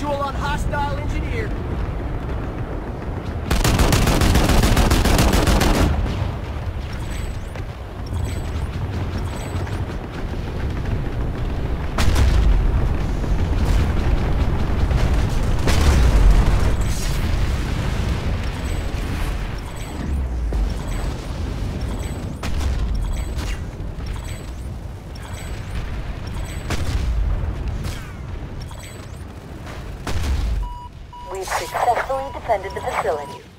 Visual on hostile engineer. successfully defended the facility.